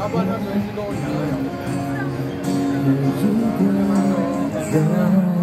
要不然他随时跟我了。一个人。